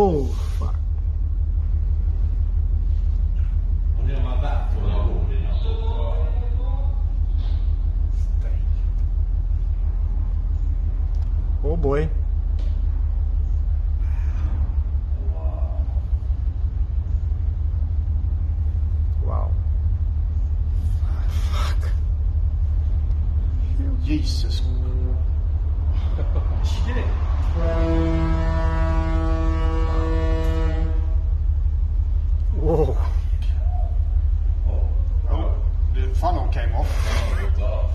Oh, fuck. Och det var värt att ha orden alltså. Oh boy. Wow. Fuck. Jesus. Shit. funnel came off.